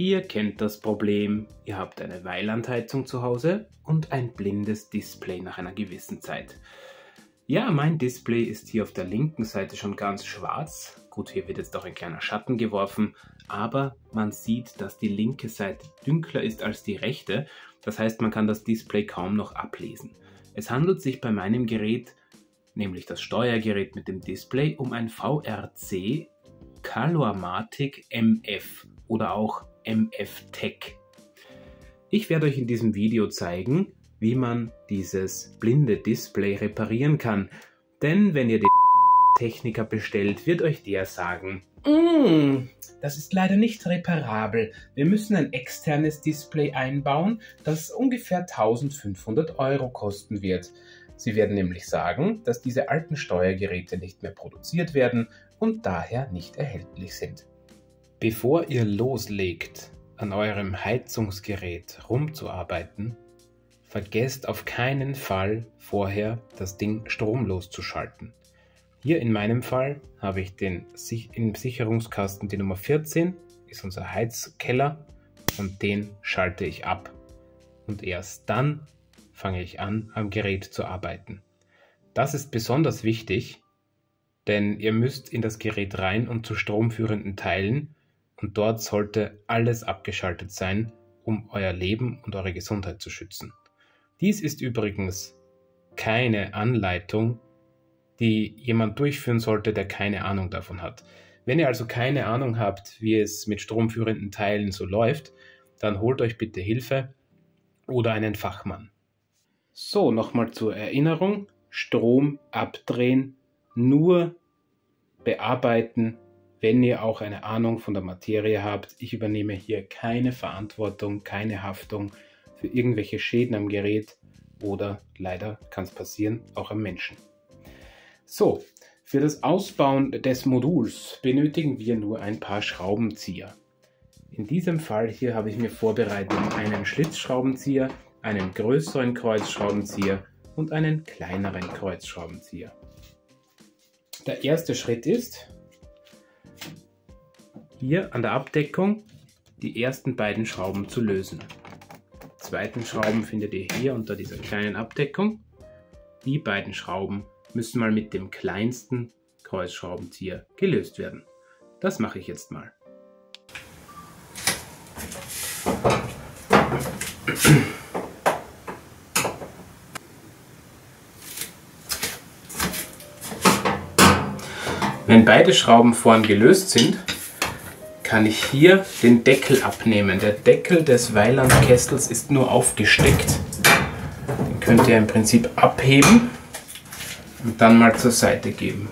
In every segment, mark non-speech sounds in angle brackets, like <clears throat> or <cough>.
Ihr kennt das Problem, ihr habt eine Weilandheizung zu Hause und ein blindes Display nach einer gewissen Zeit. Ja, mein Display ist hier auf der linken Seite schon ganz schwarz. Gut, hier wird jetzt auch ein kleiner Schatten geworfen, aber man sieht, dass die linke Seite dünkler ist als die rechte. Das heißt, man kann das Display kaum noch ablesen. Es handelt sich bei meinem Gerät, nämlich das Steuergerät mit dem Display, um ein VRC Caloamatic MF oder auch MF Tech. Ich werde euch in diesem Video zeigen, wie man dieses blinde Display reparieren kann. Denn wenn ihr den Techniker bestellt, wird euch der sagen, mm, das ist leider nicht reparabel. Wir müssen ein externes Display einbauen, das ungefähr 1500 Euro kosten wird. Sie werden nämlich sagen, dass diese alten Steuergeräte nicht mehr produziert werden und daher nicht erhältlich sind. Bevor ihr loslegt, an eurem Heizungsgerät rumzuarbeiten, vergesst auf keinen Fall vorher das Ding stromlos zu schalten. Hier in meinem Fall habe ich den im Sicherungskasten die Nummer 14, ist unser Heizkeller und den schalte ich ab. Und erst dann fange ich an, am Gerät zu arbeiten. Das ist besonders wichtig, denn ihr müsst in das Gerät rein und zu stromführenden Teilen und dort sollte alles abgeschaltet sein, um euer Leben und eure Gesundheit zu schützen. Dies ist übrigens keine Anleitung, die jemand durchführen sollte, der keine Ahnung davon hat. Wenn ihr also keine Ahnung habt, wie es mit stromführenden Teilen so läuft, dann holt euch bitte Hilfe oder einen Fachmann. So, nochmal zur Erinnerung. Strom abdrehen, nur bearbeiten, wenn ihr auch eine Ahnung von der Materie habt. Ich übernehme hier keine Verantwortung, keine Haftung für irgendwelche Schäden am Gerät oder leider kann es passieren, auch am Menschen. So, für das Ausbauen des Moduls benötigen wir nur ein paar Schraubenzieher. In diesem Fall hier habe ich mir vorbereitet einen Schlitzschraubenzieher, einen größeren Kreuzschraubenzieher und einen kleineren Kreuzschraubenzieher. Der erste Schritt ist, hier an der Abdeckung die ersten beiden Schrauben zu lösen. Die zweiten Schrauben findet ihr hier unter dieser kleinen Abdeckung. Die beiden Schrauben müssen mal mit dem kleinsten Kreuzschraubenzieher gelöst werden. Das mache ich jetzt mal. Wenn beide Schrauben vorn gelöst sind, kann ich hier den Deckel abnehmen. Der Deckel des Weilandkessels ist nur aufgesteckt. Den könnt ihr im Prinzip abheben und dann mal zur Seite geben.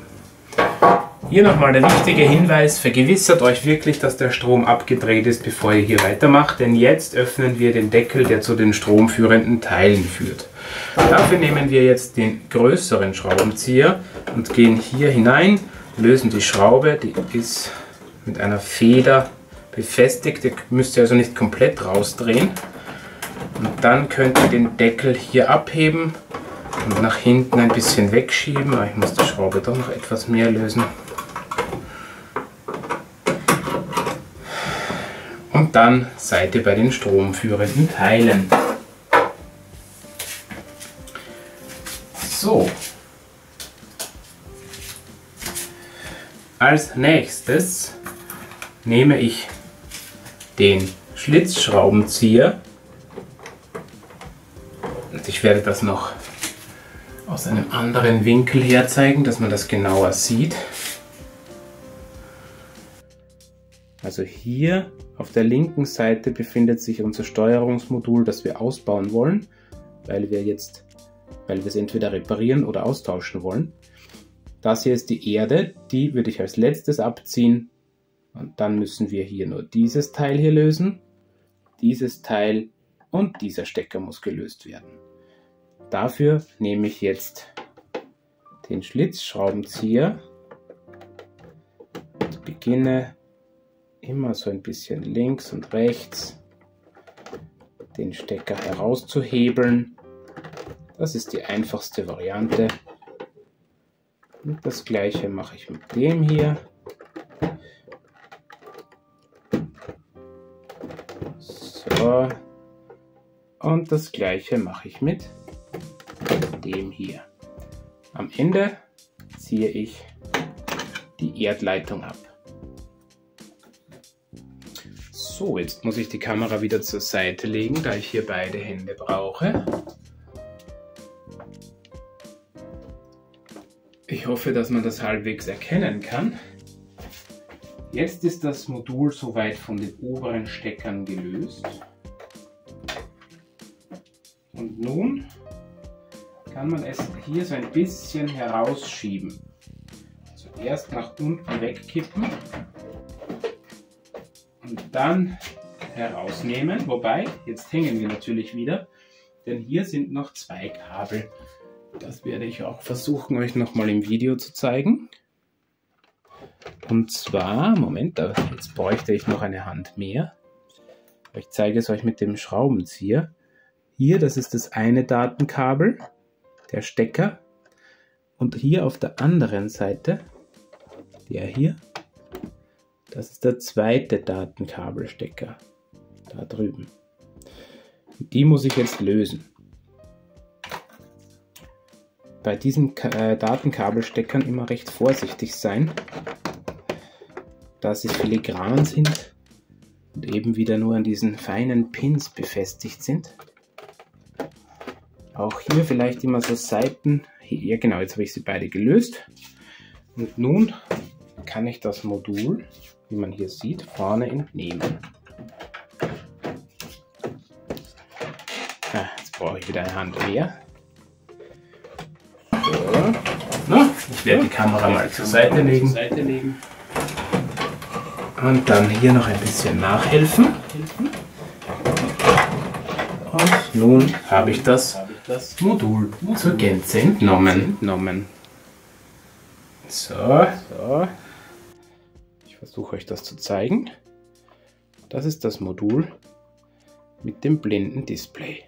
Hier nochmal der wichtige Hinweis, vergewissert euch wirklich, dass der Strom abgedreht ist, bevor ihr hier weitermacht, denn jetzt öffnen wir den Deckel, der zu den stromführenden Teilen führt. Dafür nehmen wir jetzt den größeren Schraubenzieher und gehen hier hinein, lösen die Schraube, die ist mit einer Feder befestigt. Ihr müsst ihr also nicht komplett rausdrehen. Und dann könnt ihr den Deckel hier abheben und nach hinten ein bisschen wegschieben. Aber ich muss die Schraube doch noch etwas mehr lösen. Und dann seid ihr bei den stromführenden Teilen. So. Als nächstes nehme ich den Schlitzschraubenzieher und ich werde das noch aus einem anderen Winkel her zeigen, dass man das genauer sieht. Also hier auf der linken Seite befindet sich unser Steuerungsmodul, das wir ausbauen wollen, weil wir jetzt, weil wir es entweder reparieren oder austauschen wollen. Das hier ist die Erde, die würde ich als letztes abziehen und dann müssen wir hier nur dieses Teil hier lösen, dieses Teil und dieser Stecker muss gelöst werden. Dafür nehme ich jetzt den Schlitzschraubenzieher und beginne immer so ein bisschen links und rechts den Stecker herauszuhebeln. Das ist die einfachste Variante. Und das gleiche mache ich mit dem hier. Und das gleiche mache ich mit dem hier. Am Ende ziehe ich die Erdleitung ab. So, jetzt muss ich die Kamera wieder zur Seite legen, da ich hier beide Hände brauche. Ich hoffe, dass man das halbwegs erkennen kann. Jetzt ist das Modul soweit von den oberen Steckern gelöst. Nun kann man es hier so ein bisschen herausschieben. Zuerst nach unten wegkippen und dann herausnehmen. Wobei, jetzt hängen wir natürlich wieder, denn hier sind noch zwei Kabel. Das werde ich auch versuchen, euch nochmal im Video zu zeigen. Und zwar, Moment, jetzt bräuchte ich noch eine Hand mehr. Ich zeige es euch mit dem Schraubenzieher. Hier, das ist das eine Datenkabel der Stecker. Und hier auf der anderen Seite, der hier, das ist der zweite Datenkabelstecker. Da drüben. Die muss ich jetzt lösen. Bei diesen äh, Datenkabelsteckern immer recht vorsichtig sein, da sie filigran sind und eben wieder nur an diesen feinen Pins befestigt sind. Auch hier vielleicht immer so Seiten. Ja genau, jetzt habe ich sie beide gelöst. Und nun kann ich das Modul, wie man hier sieht, vorne entnehmen. Ah, jetzt brauche ich wieder eine Hand mehr. So. Na, ich werde die Kamera mal zur Seite legen. Und dann hier noch ein bisschen nachhelfen. Und nun habe ich das das Modul zur Gänze entnommen. entnommen. So. so. Ich versuche euch das zu zeigen. Das ist das Modul mit dem blinden Display.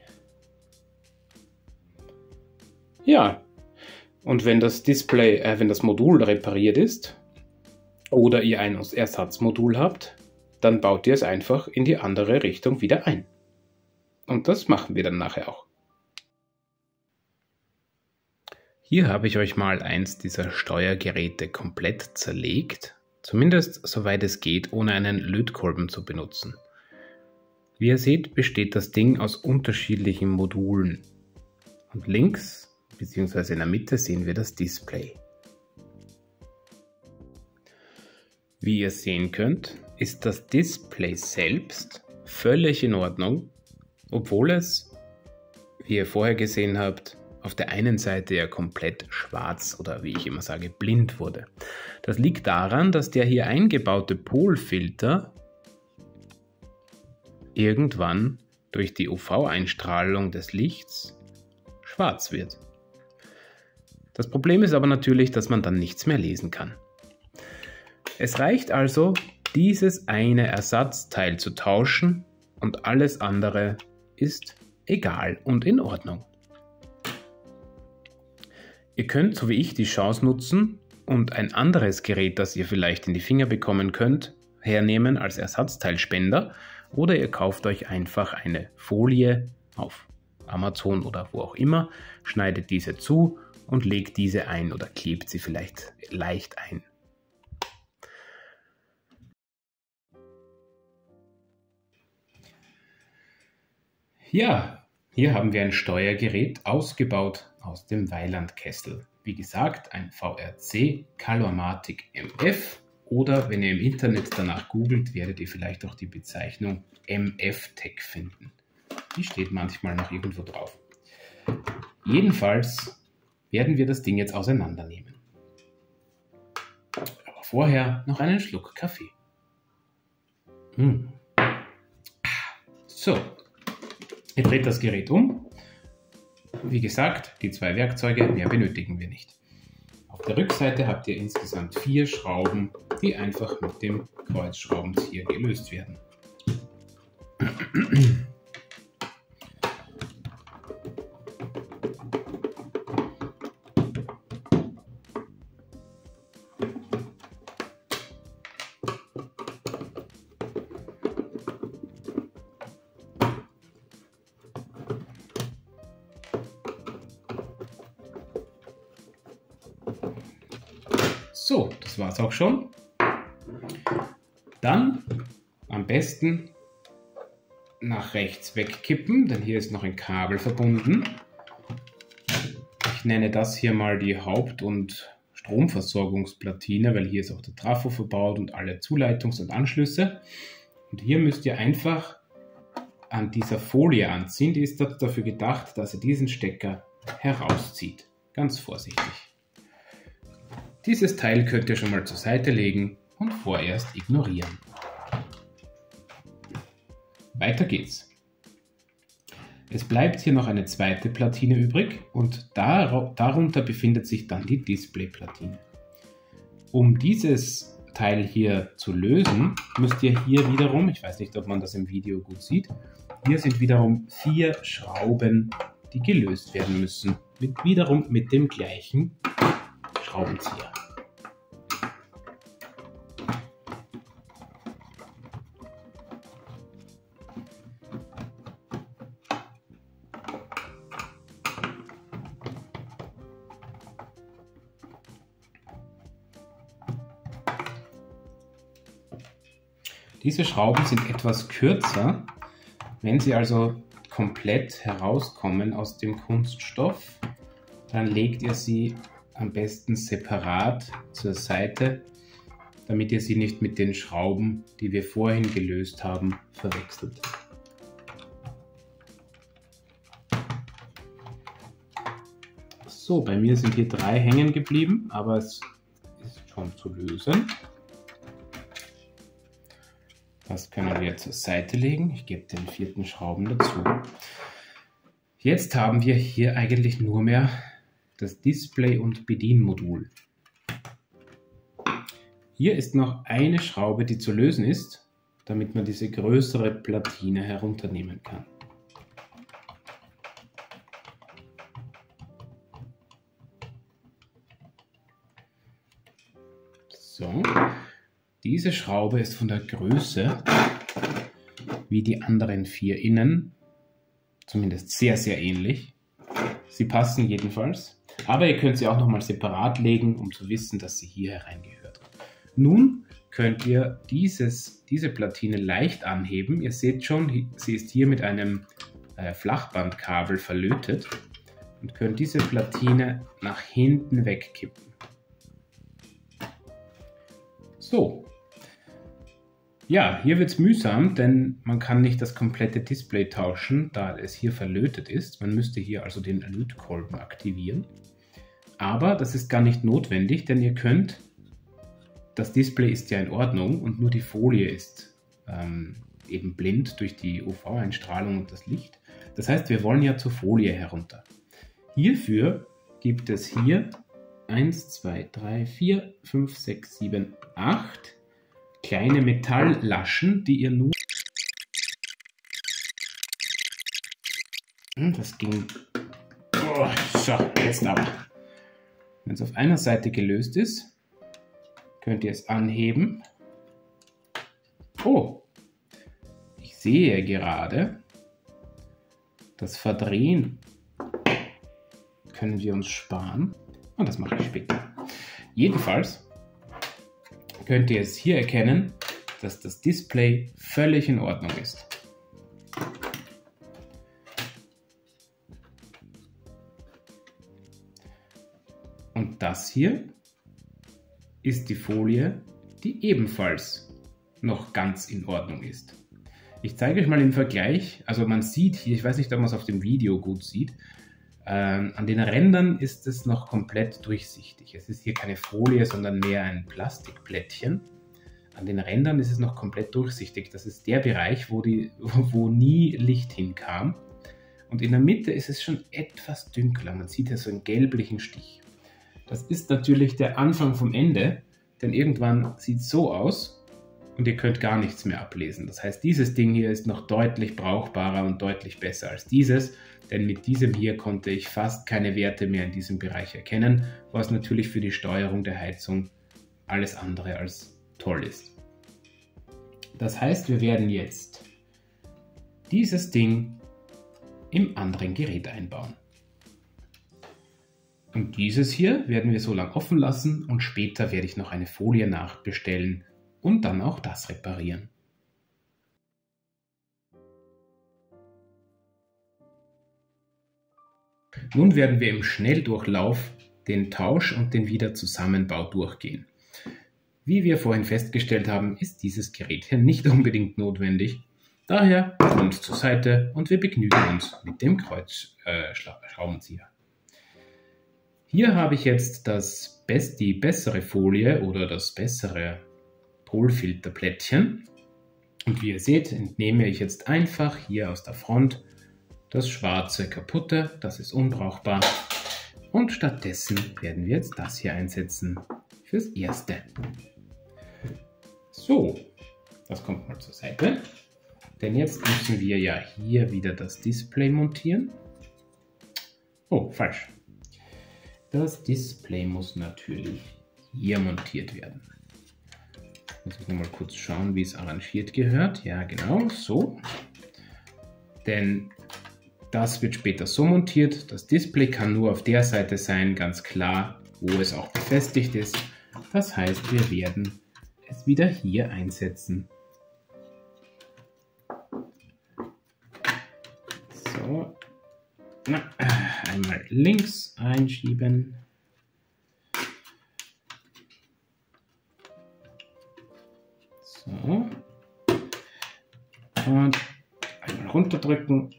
Ja, und wenn das Display, äh, wenn das Modul repariert ist oder ihr ein Ersatzmodul habt, dann baut ihr es einfach in die andere Richtung wieder ein. Und das machen wir dann nachher auch. Hier habe ich euch mal eins dieser Steuergeräte komplett zerlegt, zumindest soweit es geht, ohne einen Lötkolben zu benutzen. Wie ihr seht, besteht das Ding aus unterschiedlichen Modulen. Und links bzw. in der Mitte sehen wir das Display. Wie ihr sehen könnt, ist das Display selbst völlig in Ordnung, obwohl es, wie ihr vorher gesehen habt, auf der einen Seite ja komplett schwarz oder wie ich immer sage, blind wurde. Das liegt daran, dass der hier eingebaute Polfilter irgendwann durch die UV-Einstrahlung des Lichts schwarz wird. Das Problem ist aber natürlich, dass man dann nichts mehr lesen kann. Es reicht also, dieses eine Ersatzteil zu tauschen und alles andere ist egal und in Ordnung. Ihr könnt, so wie ich, die Chance nutzen und ein anderes Gerät, das ihr vielleicht in die Finger bekommen könnt, hernehmen als Ersatzteilspender oder ihr kauft euch einfach eine Folie auf Amazon oder wo auch immer, schneidet diese zu und legt diese ein oder klebt sie vielleicht leicht ein. Ja, hier haben wir ein Steuergerät ausgebaut aus dem Weilandkessel. Wie gesagt, ein VRC Calormatic MF oder wenn ihr im Internet danach googelt, werdet ihr vielleicht auch die Bezeichnung MF-Tech finden. Die steht manchmal noch irgendwo drauf. Jedenfalls werden wir das Ding jetzt auseinandernehmen. Aber vorher noch einen Schluck Kaffee. Hm. So, ihr dreht das Gerät um wie gesagt, die zwei Werkzeuge, mehr benötigen wir nicht. Auf der Rückseite habt ihr insgesamt vier Schrauben, die einfach mit dem Kreuzschraubenzieher gelöst werden. So, das war es auch schon. Dann am besten nach rechts wegkippen, denn hier ist noch ein Kabel verbunden. Ich nenne das hier mal die Haupt- und Stromversorgungsplatine, weil hier ist auch der Trafo verbaut und alle Zuleitungs- und Anschlüsse. Und hier müsst ihr einfach an dieser Folie anziehen. Die ist dafür gedacht, dass ihr diesen Stecker herauszieht. Ganz vorsichtig. Dieses Teil könnt ihr schon mal zur Seite legen und vorerst ignorieren. Weiter geht's. Es bleibt hier noch eine zweite Platine übrig und dar darunter befindet sich dann die Displayplatine. Um dieses Teil hier zu lösen, müsst ihr hier wiederum, ich weiß nicht, ob man das im Video gut sieht, hier sind wiederum vier Schrauben, die gelöst werden müssen. Mit, wiederum mit dem gleichen Schraubenzieher. Diese Schrauben sind etwas kürzer. Wenn sie also komplett herauskommen aus dem Kunststoff, dann legt ihr sie am besten separat zur Seite, damit ihr sie nicht mit den Schrauben, die wir vorhin gelöst haben, verwechselt. So, bei mir sind hier drei hängen geblieben, aber es ist schon zu lösen. Das können wir zur Seite legen. Ich gebe den vierten Schrauben dazu. Jetzt haben wir hier eigentlich nur mehr das Display- und Bedienmodul. Hier ist noch eine Schraube, die zu lösen ist, damit man diese größere Platine herunternehmen kann. So, diese Schraube ist von der Größe wie die anderen vier innen, zumindest sehr, sehr ähnlich. Sie passen jedenfalls, aber ihr könnt sie auch nochmal separat legen, um zu wissen, dass sie hier hereingehört. Nun könnt ihr dieses, diese Platine leicht anheben. Ihr seht schon, sie ist hier mit einem äh, Flachbandkabel verlötet und könnt diese Platine nach hinten wegkippen. So. Ja, hier wird es mühsam, denn man kann nicht das komplette Display tauschen, da es hier verlötet ist. Man müsste hier also den Lötkolben aktivieren. Aber das ist gar nicht notwendig, denn ihr könnt, das Display ist ja in Ordnung und nur die Folie ist ähm, eben blind durch die UV-Einstrahlung und das Licht. Das heißt, wir wollen ja zur Folie herunter. Hierfür gibt es hier 1, 2, 3, 4, 5, 6, 7, 8 kleine Metalllaschen, die ihr nun. Hm, das ging. Oh, so, jetzt aber. Wenn es auf einer Seite gelöst ist, könnt ihr es anheben. Oh, ich sehe gerade, das Verdrehen können wir uns sparen. Und das mache ich später. Jedenfalls könnt ihr es hier erkennen, dass das Display völlig in Ordnung ist. Das hier ist die Folie, die ebenfalls noch ganz in Ordnung ist. Ich zeige euch mal den Vergleich. Also man sieht hier, ich weiß nicht, ob man es auf dem Video gut sieht, ähm, an den Rändern ist es noch komplett durchsichtig. Es ist hier keine Folie, sondern mehr ein Plastikplättchen. An den Rändern ist es noch komplett durchsichtig. Das ist der Bereich, wo, die, <laughs> wo nie Licht hinkam. Und in der Mitte ist es schon etwas dünkler. Man sieht hier so einen gelblichen Stich. Das ist natürlich der Anfang vom Ende, denn irgendwann sieht es so aus und ihr könnt gar nichts mehr ablesen. Das heißt, dieses Ding hier ist noch deutlich brauchbarer und deutlich besser als dieses denn mit diesem hier konnte ich fast keine Werte mehr in diesem Bereich erkennen, was natürlich für die Steuerung der Heizung alles andere als toll ist. Das heißt, wir werden jetzt dieses Ding im anderen Gerät einbauen. Und dieses hier werden wir so lang offen lassen und später werde ich noch eine Folie nachbestellen und dann auch das reparieren. Nun werden wir im Schnelldurchlauf den Tausch und den Wiederzusammenbau durchgehen. Wie wir vorhin festgestellt haben, ist dieses Gerät hier nicht unbedingt notwendig. Daher kommt zur Seite und wir begnügen uns mit dem Kreuzschraubenzieher. Äh, hier habe ich jetzt das best, die bessere Folie oder das bessere Polfilterplättchen. Und wie ihr seht, entnehme ich jetzt einfach hier aus der Front das schwarze kaputte, das ist unbrauchbar. Und stattdessen werden wir jetzt das hier einsetzen fürs Erste. So, das kommt mal zur Seite. Denn jetzt müssen wir ja hier wieder das Display montieren. Oh, falsch. Das Display muss natürlich hier montiert werden. Muss ich nochmal kurz schauen, wie es arrangiert gehört. Ja, genau, so. Denn das wird später so montiert. Das Display kann nur auf der Seite sein, ganz klar, wo es auch befestigt ist. Das heißt, wir werden es wieder hier einsetzen. So. Na, einmal links einschieben. So. Und einmal runterdrücken.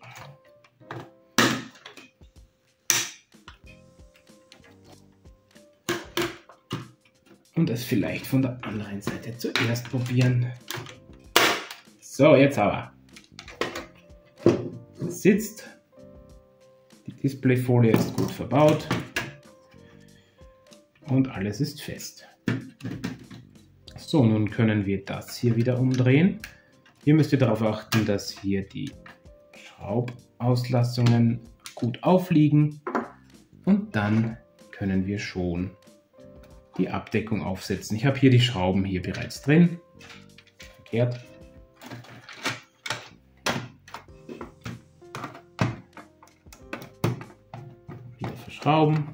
und es vielleicht von der anderen Seite zuerst probieren. So, jetzt aber. Sitzt. Displayfolie ist gut verbaut. Und alles ist fest. So, nun können wir das hier wieder umdrehen. Hier müsst ihr darauf achten, dass hier die Schraubauslassungen gut aufliegen. Und dann können wir schon die Abdeckung aufsetzen. Ich habe hier die Schrauben hier bereits drin. Verkehrt. Verschrauben.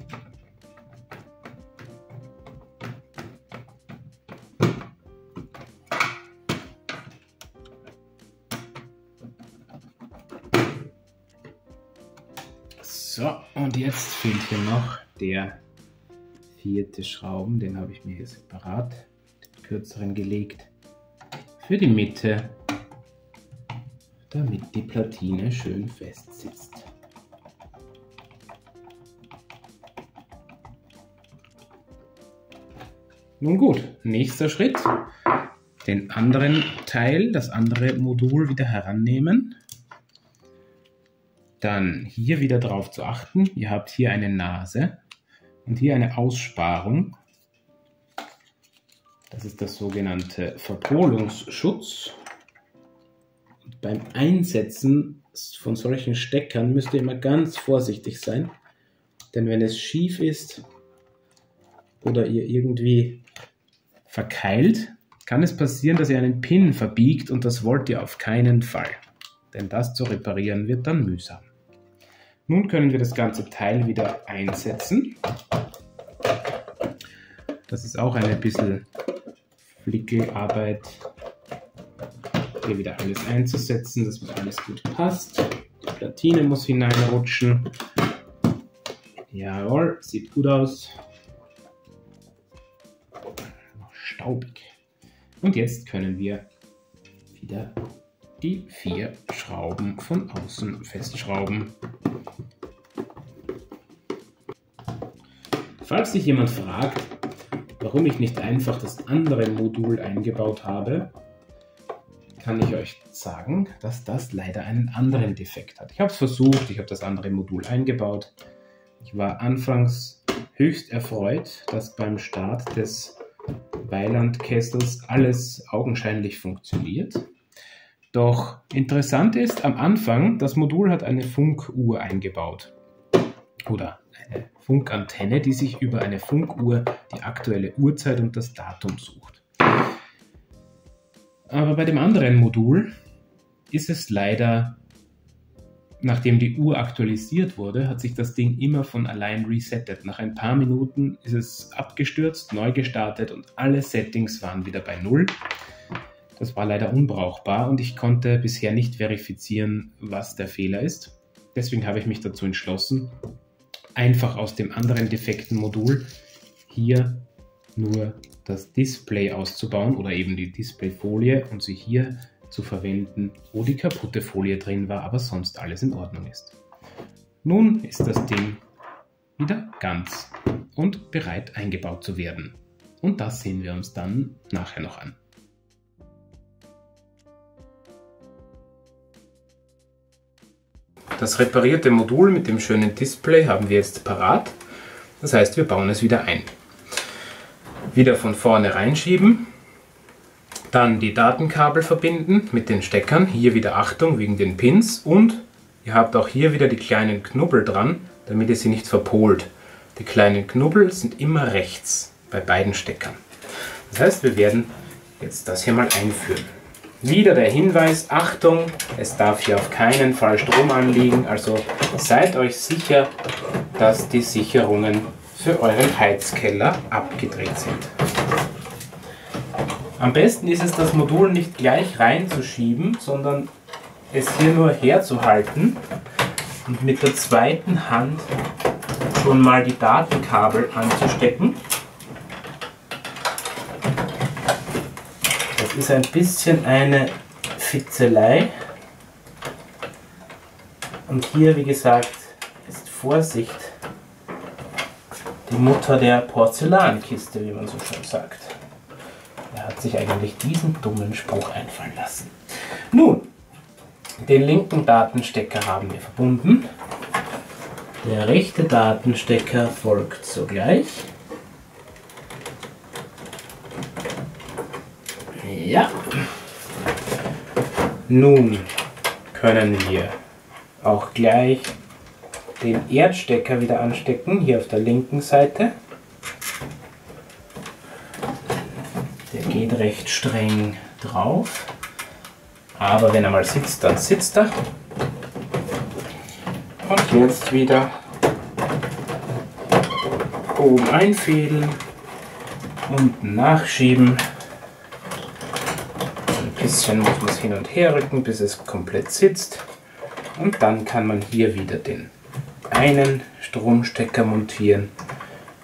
So, und jetzt fehlt hier noch der vierte Schrauben, den habe ich mir hier separat, den kürzeren gelegt, für die Mitte, damit die Platine schön fest sitzt. Nun gut, nächster Schritt. Den anderen Teil, das andere Modul wieder herannehmen. Dann hier wieder darauf zu achten, ihr habt hier eine Nase und hier eine Aussparung. Das ist das sogenannte Verpolungsschutz. Und beim Einsetzen von solchen Steckern müsst ihr immer ganz vorsichtig sein, denn wenn es schief ist oder ihr irgendwie verkeilt, kann es passieren, dass ihr einen Pin verbiegt und das wollt ihr auf keinen Fall. Denn das zu reparieren wird dann mühsam. Nun können wir das ganze Teil wieder einsetzen. Das ist auch eine bisschen Flickelarbeit, hier wieder alles einzusetzen, dass alles gut passt. Die Platine muss hineinrutschen. Jawohl, sieht gut aus. Staubig. Und jetzt können wir wieder die vier Schrauben von außen festschrauben. Falls sich jemand fragt, warum ich nicht einfach das andere Modul eingebaut habe, kann ich euch sagen, dass das leider einen anderen Defekt hat. Ich habe es versucht, ich habe das andere Modul eingebaut. Ich war anfangs höchst erfreut, dass beim Start des Weilandkessels alles augenscheinlich funktioniert. Doch interessant ist am Anfang, das Modul hat eine Funkuhr eingebaut. Oder eine Funkantenne, die sich über eine Funkuhr die aktuelle Uhrzeit und das Datum sucht. Aber bei dem anderen Modul ist es leider nachdem die Uhr aktualisiert wurde, hat sich das Ding immer von allein resettet. Nach ein paar Minuten ist es abgestürzt, neu gestartet und alle Settings waren wieder bei Null. Das war leider unbrauchbar und ich konnte bisher nicht verifizieren, was der Fehler ist. Deswegen habe ich mich dazu entschlossen, einfach aus dem anderen defekten Modul hier nur das Display auszubauen oder eben die Displayfolie und sie hier zu verwenden, wo die kaputte Folie drin war, aber sonst alles in Ordnung ist. Nun ist das Ding wieder ganz und bereit eingebaut zu werden. Und das sehen wir uns dann nachher noch an. Das reparierte Modul mit dem schönen Display haben wir jetzt parat. Das heißt, wir bauen es wieder ein. Wieder von vorne reinschieben, dann die Datenkabel verbinden mit den Steckern. Hier wieder Achtung wegen den Pins und ihr habt auch hier wieder die kleinen Knubbel dran, damit ihr sie nicht verpolt. Die kleinen Knubbel sind immer rechts bei beiden Steckern. Das heißt, wir werden jetzt das hier mal einführen. Wieder der Hinweis, Achtung, es darf hier auf keinen Fall Strom anliegen, also seid euch sicher, dass die Sicherungen für euren Heizkeller abgedreht sind. Am besten ist es, das Modul nicht gleich reinzuschieben, sondern es hier nur herzuhalten und mit der zweiten Hand schon mal die Datenkabel anzustecken. Das ist ein bisschen eine Fitzelei. Und hier, wie gesagt, ist Vorsicht die Mutter der Porzellankiste, wie man so schön sagt. Er hat sich eigentlich diesen dummen Spruch einfallen lassen. Nun, den linken Datenstecker haben wir verbunden. Der rechte Datenstecker folgt sogleich. Ja. Nun können wir auch gleich den Erdstecker wieder anstecken, hier auf der linken Seite. Geht recht streng drauf. Aber wenn er mal sitzt, dann sitzt er. Und jetzt wieder oben einfädeln, unten nachschieben. Ein bisschen muss man es hin und her rücken, bis es komplett sitzt. Und dann kann man hier wieder den einen Stromstecker montieren,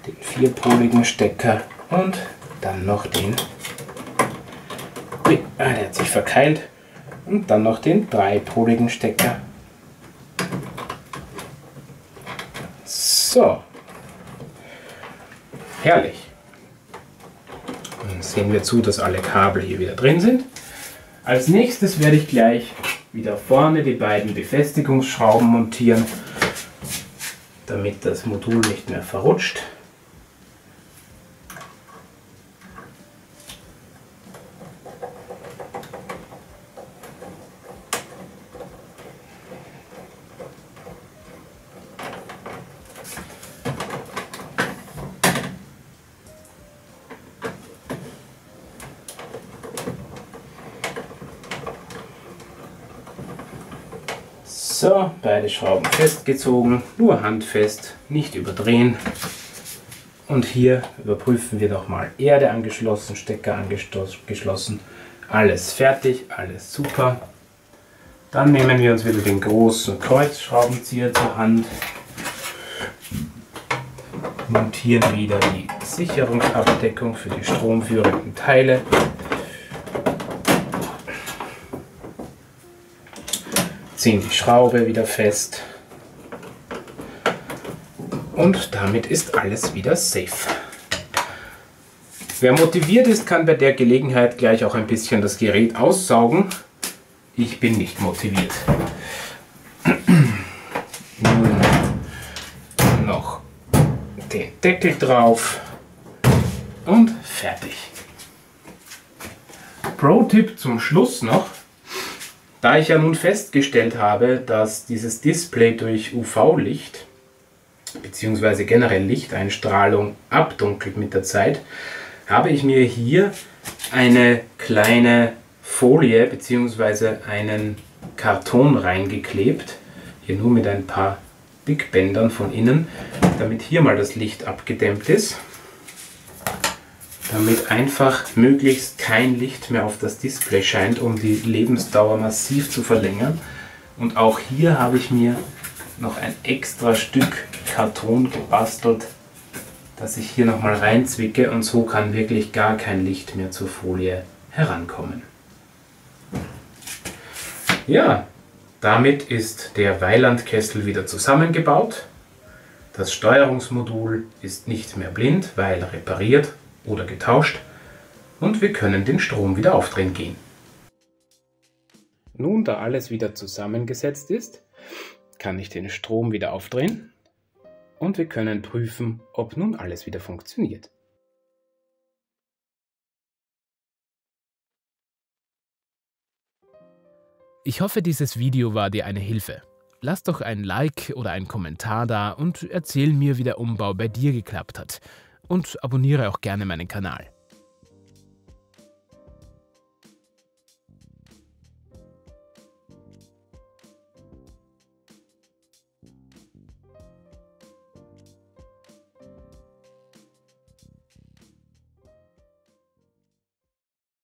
den vierpoligen Stecker und dann noch den Ah, der hat sich verkeilt. Und dann noch den dreipoligen Stecker. So. Herrlich. Dann sehen wir zu, dass alle Kabel hier wieder drin sind. Als nächstes werde ich gleich wieder vorne die beiden Befestigungsschrauben montieren, damit das Modul nicht mehr verrutscht. So, beide Schrauben festgezogen, nur handfest, nicht überdrehen. Und hier überprüfen wir nochmal Erde angeschlossen, Stecker angeschlossen. Alles fertig, alles super. Dann nehmen wir uns wieder den großen Kreuzschraubenzieher zur Hand. Montieren wieder die Sicherungsabdeckung für die stromführenden Teile. Ziehen die Schraube wieder fest. Und damit ist alles wieder safe. Wer motiviert ist, kann bei der Gelegenheit gleich auch ein bisschen das Gerät aussaugen. Ich bin nicht motiviert. <clears throat> Nun noch den Deckel drauf und fertig. Pro-Tipp zum Schluss noch. Da ich ja nun festgestellt habe, dass dieses Display durch UV-Licht bzw. generell Lichteinstrahlung abdunkelt mit der Zeit, habe ich mir hier eine kleine Folie bzw. einen Karton reingeklebt, Hier nur mit ein paar Big Bändern von innen, damit hier mal das Licht abgedämmt ist. Damit einfach möglichst kein Licht mehr auf das Display scheint, um die Lebensdauer massiv zu verlängern. Und auch hier habe ich mir noch ein extra Stück Karton gebastelt, das ich hier nochmal reinzwicke und so kann wirklich gar kein Licht mehr zur Folie herankommen. Ja, damit ist der Weilandkessel wieder zusammengebaut. Das Steuerungsmodul ist nicht mehr blind, weil repariert oder getauscht und wir können den Strom wieder aufdrehen gehen. Nun, da alles wieder zusammengesetzt ist, kann ich den Strom wieder aufdrehen und wir können prüfen, ob nun alles wieder funktioniert. Ich hoffe, dieses Video war dir eine Hilfe. Lass doch ein Like oder einen Kommentar da und erzähl mir, wie der Umbau bei dir geklappt hat. Und abonniere auch gerne meinen Kanal.